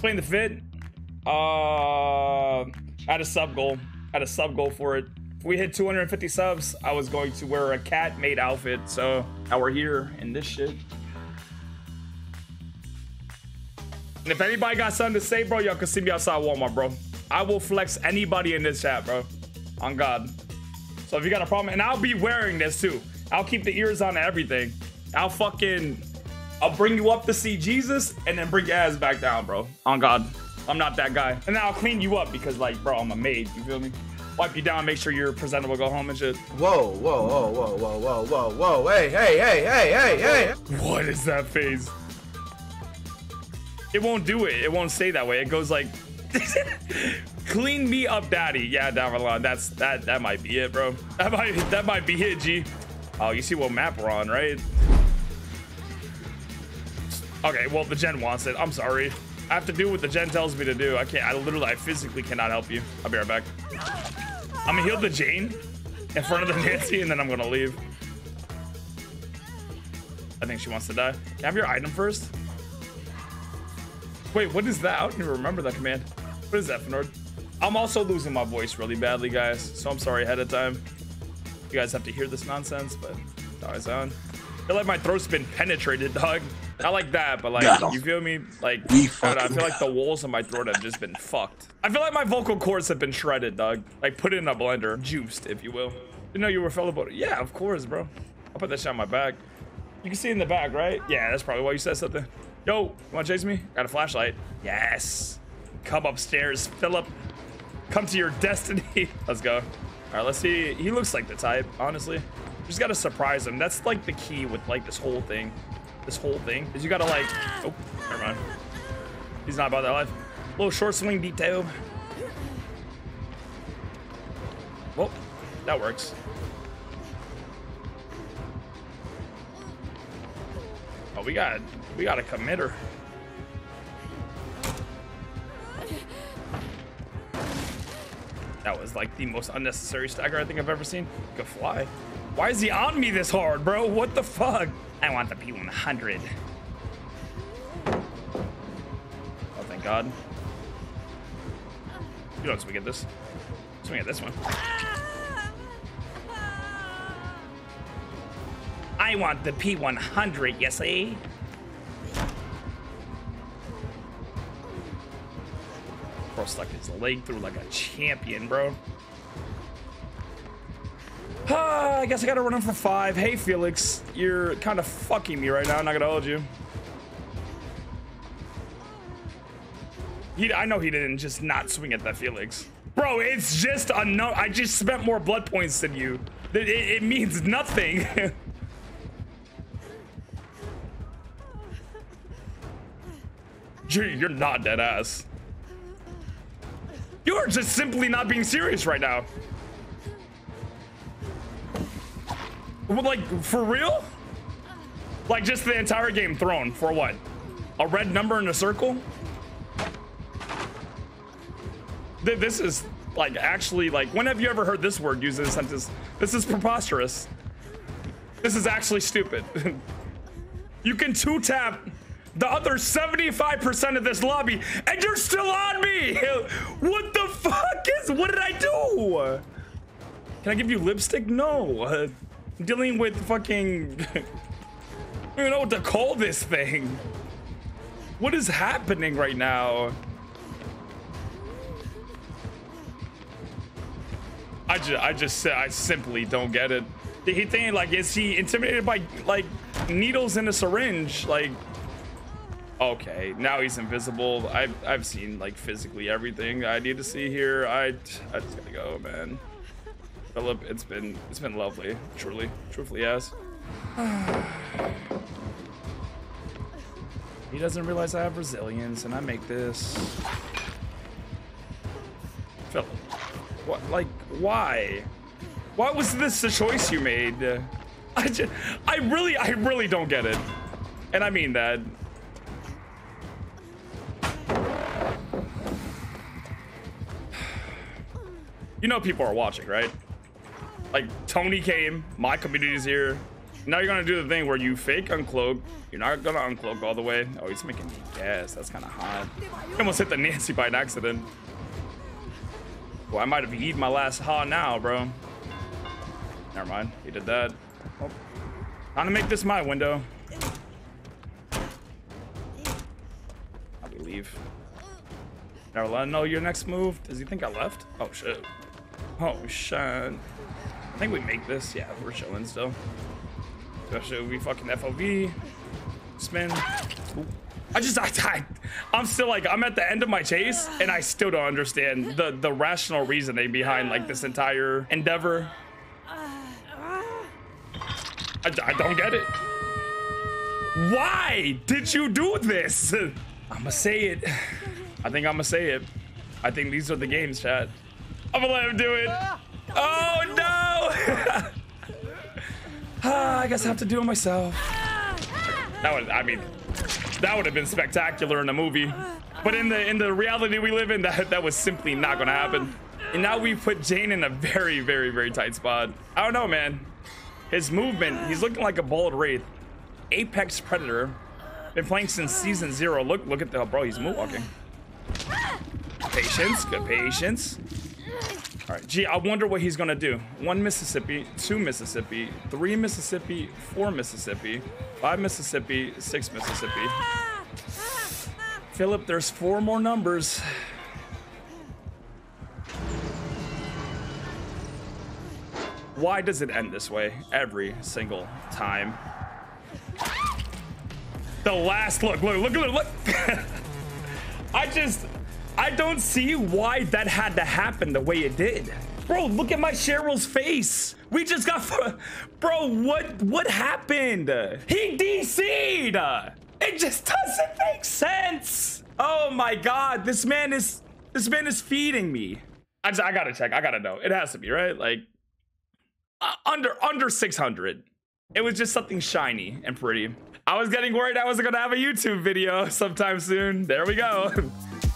Explain the fit. Uh, I had a sub goal. I had a sub goal for it. If we hit 250 subs, I was going to wear a cat maid outfit. So now we're here in this shit. And if anybody got something to say, bro, y'all can see me outside Walmart, bro. I will flex anybody in this chat, bro. On God. So if you got a problem, and I'll be wearing this too. I'll keep the ears on everything. I'll fucking, I'll bring you up to see Jesus and then bring your ass back down, bro. On God. I'm not that guy. And then I'll clean you up because like, bro, I'm a maid. You feel me? Wipe you down, make sure you're presentable, go home and shit. Whoa, whoa, whoa, whoa, whoa, whoa, whoa, whoa, hey, hey, hey, hey, hey, hey. What is that phase? It won't do it. It won't stay that way. It goes like, clean me up, daddy. Yeah, down the line. That's that. That might be it, bro. That might that might be it, G. Oh, you see what map we're on, right? Okay, well the gen wants it. I'm sorry. I have to do what the gen tells me to do. I can't. I literally, I physically cannot help you. I'll be right back. I'm gonna heal the Jane in front of the Nancy, and then I'm gonna leave. I think she wants to die. Can I have your item first? Wait, what is that? I don't even remember that command. What is that, Fenord? I'm also losing my voice really badly, guys. So I'm sorry ahead of time. You guys have to hear this nonsense, but that's how I. Feel like my throat's been penetrated, dog. Not like that, but like, you feel me? Like, I, know, I feel like the walls of my throat have just been fucked. I feel like my vocal cords have been shredded, dog. Like, put it in a blender. Juiced, if you will. You know you were a fellow boater. Yeah, of course, bro. I'll put that shit on my back. You can see in the back, right? Yeah, that's probably why you said something. Yo, you wanna chase me? Got a flashlight. Yes. Come upstairs, Philip. Come to your destiny. let's go. All right, let's see. He looks like the type, honestly. Just gotta surprise him. That's like the key with like this whole thing. This whole thing is you gotta like. Oh, never mind. He's not about that life. Little short swing detail. Well, that works. Oh, we got we got a committer. That was like the most unnecessary stagger I think I've ever seen. Could fly. Why is he on me this hard, bro? What the fuck? I want the P100. Oh, thank God. You don't swing at this. Swing at this one. I want the P100, you see? Bro stuck his leg through like a champion, bro. Ah, I guess I gotta run him for five. Hey, Felix, you're kind of fucking me right now. I'm not gonna hold you. He, I know he didn't just not swing at that Felix. Bro, it's just a no. I just spent more blood points than you. It, it, it means nothing. Gee, you're not dead ass. You're just simply not being serious right now. Like, for real? Like, just the entire game thrown for what? A red number in a circle? This is, like, actually, like, when have you ever heard this word used in a sentence? This is preposterous. This is actually stupid. you can two-tap the other 75% of this lobby, and you're still on me! What the fuck is, what did I do? Can I give you lipstick? No. Dealing with fucking, I don't know what to call this thing. What is happening right now? I just, I just, I simply don't get it. He think like, is he intimidated by like needles in a syringe? Like, Okay, now he's invisible. I've I've seen like physically everything I need to see here. I I just gotta go, man. Philip, it's been it's been lovely, truly, truthfully, yes. he doesn't realize I have resilience, and I make this. Philip, what? Like, why? Why was this the choice you made? I just, I really, I really don't get it, and I mean that. You know people are watching, right? Like Tony came, my community's here, Now you're gonna do the thing where you fake uncloak. You're not gonna uncloak all the way. Oh, he's making me gas. That's kind of hot. Almost hit the Nancy by an accident. Well, I might have eaten my last ha now, bro. Never mind. He did that. Oh. Time to make this my window. How we leave? Never let him know your next move. Does he think I left? Oh, shit. Oh, shit. Think we make this. Yeah, we're chilling still. Especially if we fucking FOV. Spin. Ooh. I just, I, I, I'm still like, I'm at the end of my chase, and I still don't understand the the rational reasoning behind like this entire endeavor. I, I don't get it. Why did you do this? I'ma say it. I think I'ma say it. I think these are the games, chat. I'm gonna let him do it. Oh no! Ah, I guess I have to do it myself. That would, I mean, that would have been spectacular in a movie. But in the in the reality we live in, that that was simply not gonna happen. And now we put Jane in a very, very, very tight spot. I don't know, man. His movement, he's looking like a bald wraith. Apex Predator. Been playing since season zero. Look, look at the bro, he's moonwalking. Patience, good patience. All right, gee, I wonder what he's gonna do. One Mississippi, two Mississippi, three Mississippi, four Mississippi, five Mississippi, six Mississippi. Philip, there's four more numbers. Why does it end this way every single time? The last look, look, look, look, look. I just, I don't see why that had to happen the way it did. Bro, look at my Cheryl's face. We just got, bro, what, what happened? He DC'd. It just doesn't make sense. Oh my God, this man is, this man is feeding me. I just, I gotta check. I gotta know. It has to be right. Like uh, under under 600. It was just something shiny and pretty. I was getting worried I wasn't gonna have a YouTube video sometime soon. There we go.